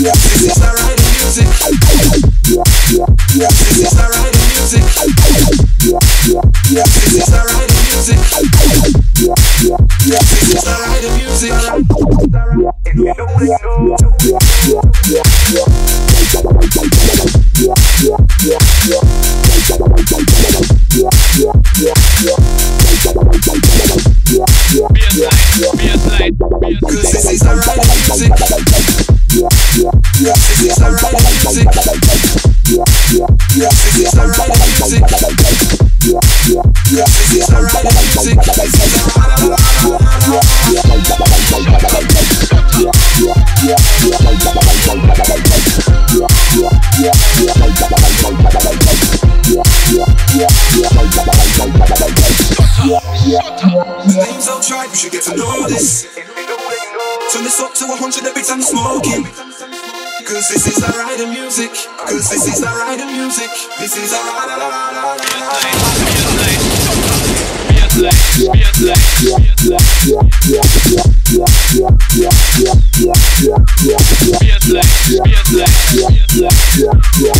This is the right music. This is the right music. This is the right music. This is the right music. Light, be light. Cause this is the right music. Is this the right music? Is this the right music? Is this the right music? Is this the Names on track, we should get to know this. Turn this up to 100 every time smoking. Cause this is the Ryder music. Cause this is the Ryder music. This is the Ryder This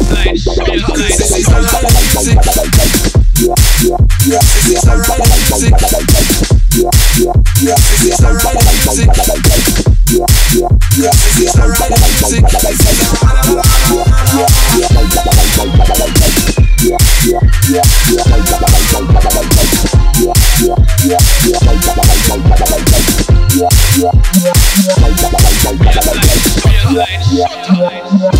This is our music. This is our music. This is our music. This is our music. Yeah, yeah, yeah.